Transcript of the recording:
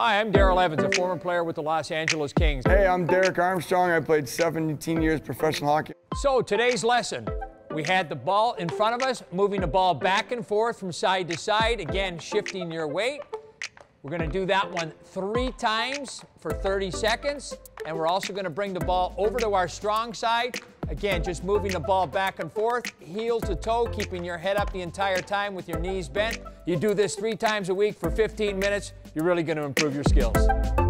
Hi, I'm Daryl Evans, a former player with the Los Angeles Kings. Hey, I'm Derek Armstrong. I played 17 years professional hockey. So today's lesson, we had the ball in front of us, moving the ball back and forth from side to side, again, shifting your weight. We're going to do that one three times for 30 seconds, and we're also going to bring the ball over to our strong side. Again, just moving the ball back and forth, heel to toe, keeping your head up the entire time with your knees bent. You do this three times a week for 15 minutes, you're really going to improve your skills.